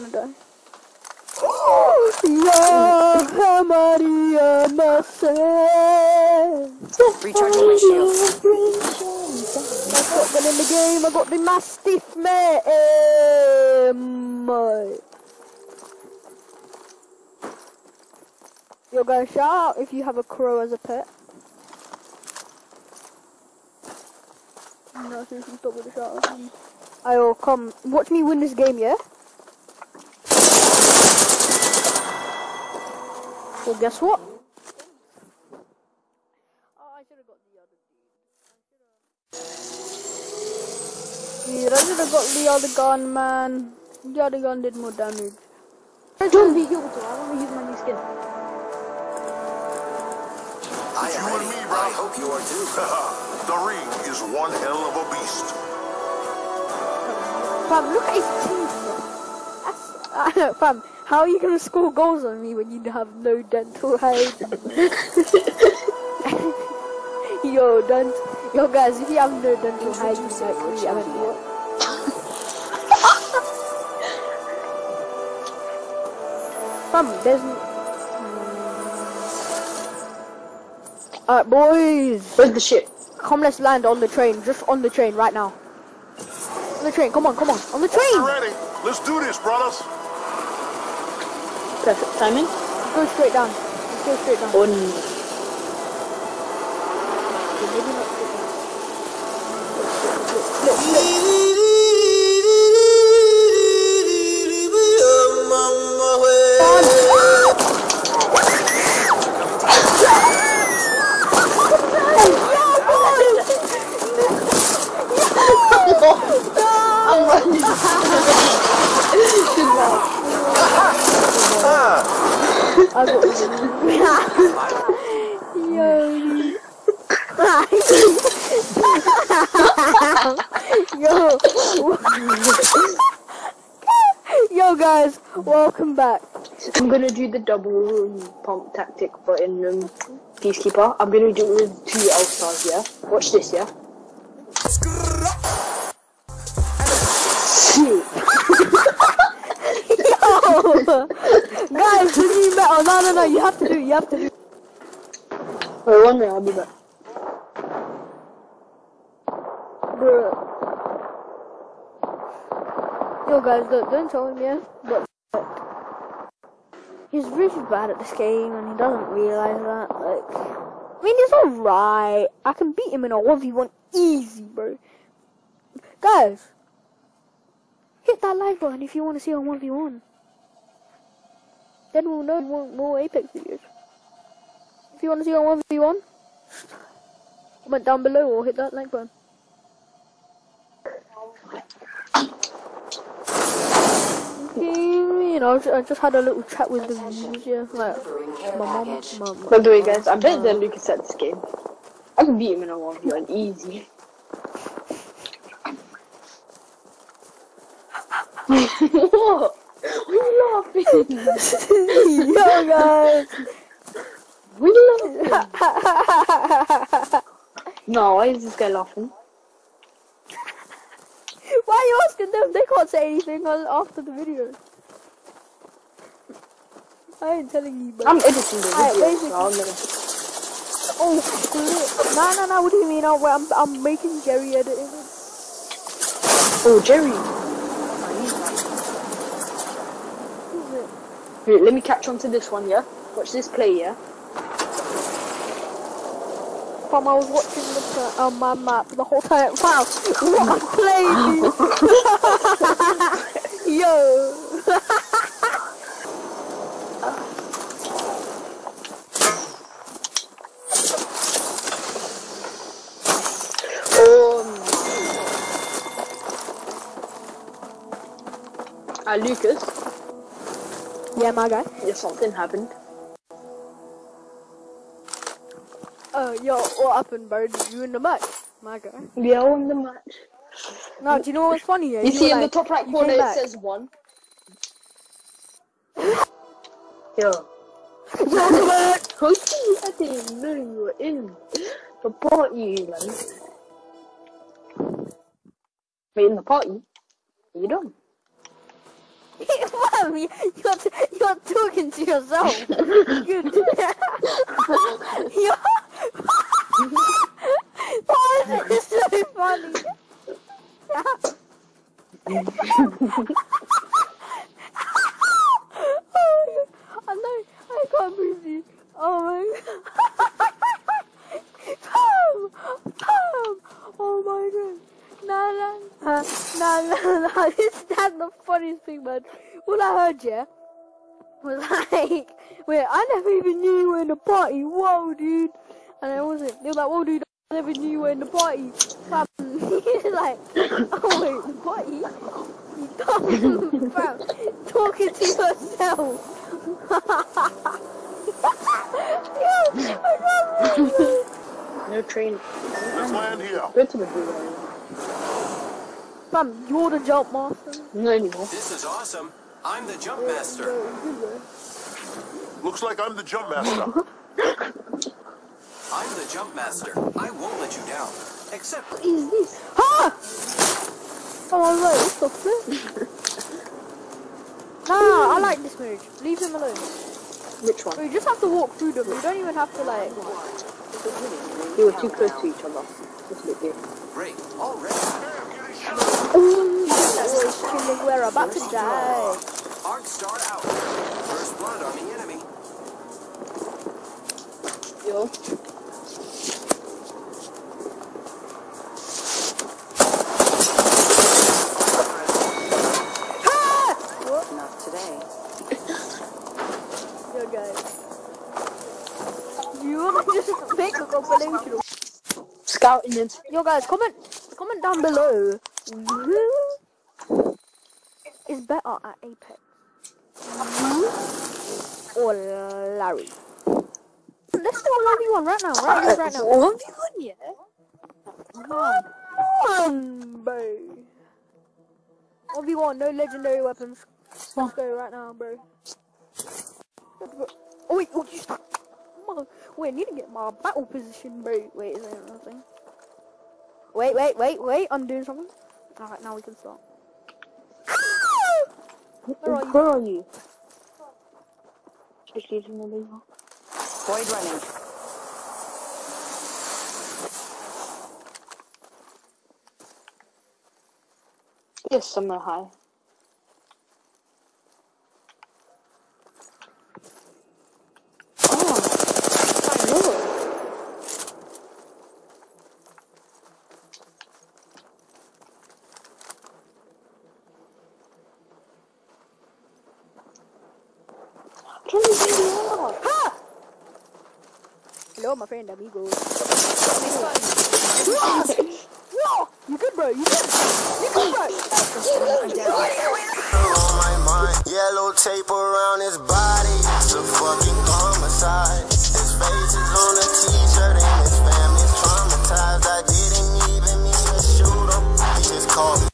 gonna die. Ya Maria Marcel. Recharging my shield. I got them in the game. I got the Mastiff, mate. Um, mate. Yo, guys, shout if you have a crow as a pet. No, seriously, stop with the shout out. please. Ayo, come. Watch me win this game, yeah? Well, guess what? Oh, I should have got the other dude. Dude, I should have got the other gun, man. The other gun did more damage. Don't be guilty. I want to use my new skin. I am ready. I hope you are too. the ring is one hell of a beast. Fam, look at his teeth. That's, fam, how are you gonna score goals on me when you have no dental height? yo, don't, yo guys, if you have no dental height, you like me. I mean, what? fam, there's. n- mm. Alright, boys. Where's the ship? Come, let's land on the train. Just on the train right now. On the train. Come on, come on. On the train. You're ready. Let's do this, brothers. Perfect timing. Go straight down. Let's go straight down. Oh, On. Maybe not straight down. Look, look, look. I'm Yo. Yo guys, welcome back. I'm gonna do the double um, pump tactic, but in um, Peacekeeper. I'm gonna do it with two L stars, yeah? Watch this, yeah? Yo. guys, this is metal. No, no, no, you have to do it, you have to do it. Wait, one minute, I'll be back. Bruh. Yo guys, don't, don't tell him, yeah? But he's really bad at this game and he doesn't realise that. Like, I mean, he's alright. I can beat him in a 1v1 easy, bro. Guys, hit that like button if you want to see a 1v1. Then we'll know want more Apex videos. If you want to see a 1v1, comment down below or hit that like button. You know, I ju- I just had a little chat with the yeah, like my mom, my, By the way, guys, I bet better than Lucas at this game. I can beat him in a 1v1 easy. what? Why are you laughing? Yo guys! Why you laughing? No, why is this guy laughing? Why are you asking them? They can't say anything after the video. I ain't telling you, bro. I'm editing the video, basically- so. Oh, flip. No, no, no, what do you mean? I'm, I'm, I'm making Jerry edit it. Oh, Jerry! Wait, let me catch on to this one, yeah? Watch this play, yeah? Fam, I was watching the uh, on my map the whole time. Wow, what a play, dude. Yo. Lucas, Yeah, my guy. yeah, something happened. Oh, yo, what happened, bro? Did you win the match? My guy. We are on the match. No, do you know what's funny? Yeah? You see were in the top right corner it back. says one. Yo. Hopefully I didn't know you were in the party, man. Wait, in the party? Are you done? You- you're, you're talking to yourself. You you're... Why is so funny? oh. I know. I can't breathe you. Oh my god. Pam! Pam! Oh my god. Nah, nah, nah, nah, nah, nah. This that's the funniest thing, man. All I heard, yeah, was like, wait, I never even knew you were in the party. Whoa, dude. And I was like, they were like, whoa, dude, I never knew you were in the party. Fam, he's like, oh wait, the party? You dumb, fam, talking to yourself. Yo, I can't. No train. Let's land here. Go to the blue area. Fam, you're the jump master. Not anymore. This is awesome. I'm the jump master. Looks like I'm the jump master. I'm the jump master. I won't let you down. Except What is this? Ha! Oh, I was like, what the flip? Nah, I like this move. Leave him alone. Which one? We just have to walk through them. We don't even have to like. You were too close to each other. Just a bit. great. Already. Chilling, we're about to die. Arc star out. First blood on the enemy. Yo. Yo, guys, comment, comment down below. Is better at Apex? You or Larry? Let's do a 1v1 right now, right here, right now. One v one, yeah. Come on, bro. 1v1, no legendary weapons. Let's go right now, bro. Oh, wait, oh, you stop. Wait, I need to get my battle position, bro. Wait, is there nothing? Wait, wait, wait, wait, I'm doing something. Alright, now we can start. Where are you? Where are you? Just using the lever. Void running. Yes, somewhere high. Off. Ha! Hello, my friend, amigo. You good, bro? You good? You good, bro? On my mind, yellow tape around his body. It's a fucking homicide. His face is on a t-shirt and his family's traumatized. I didn't even mean to shoot him. He just called me.